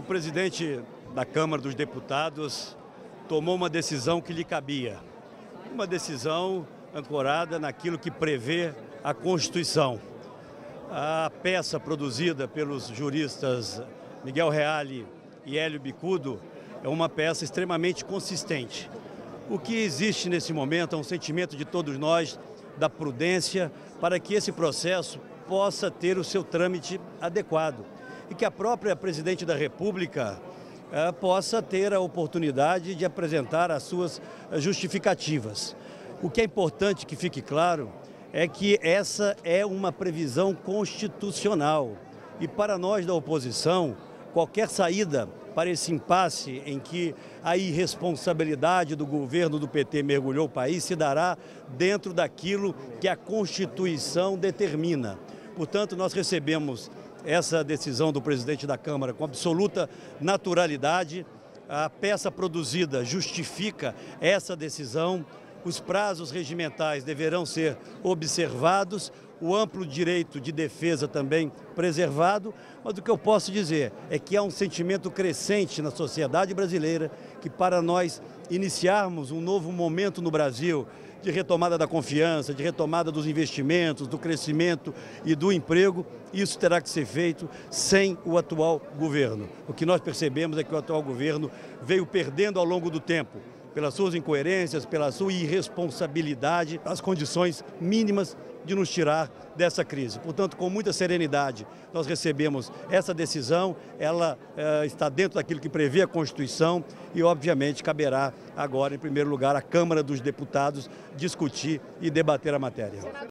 o presidente da Câmara dos Deputados tomou uma decisão que lhe cabia. Uma decisão ancorada naquilo que prevê a Constituição. A peça produzida pelos juristas Miguel Reale e Hélio Bicudo é uma peça extremamente consistente. O que existe nesse momento é um sentimento de todos nós da prudência para que esse processo possa ter o seu trâmite adequado e que a própria presidente da República eh, possa ter a oportunidade de apresentar as suas justificativas. O que é importante que fique claro é que essa é uma previsão constitucional e para nós da oposição, qualquer saída para esse impasse em que a irresponsabilidade do governo do PT mergulhou o país se dará dentro daquilo que a Constituição determina. Portanto, nós recebemos essa decisão do presidente da Câmara com absoluta naturalidade. A peça produzida justifica essa decisão. Os prazos regimentais deverão ser observados, o amplo direito de defesa também preservado, mas o que eu posso dizer é que há um sentimento crescente na sociedade brasileira que para nós iniciarmos um novo momento no Brasil de retomada da confiança, de retomada dos investimentos, do crescimento e do emprego, isso terá que ser feito sem o atual governo. O que nós percebemos é que o atual governo veio perdendo ao longo do tempo pelas suas incoerências, pela sua irresponsabilidade, as condições mínimas de nos tirar dessa crise. Portanto, com muita serenidade, nós recebemos essa decisão, ela eh, está dentro daquilo que prevê a Constituição e, obviamente, caberá agora, em primeiro lugar, à Câmara dos Deputados discutir e debater a matéria.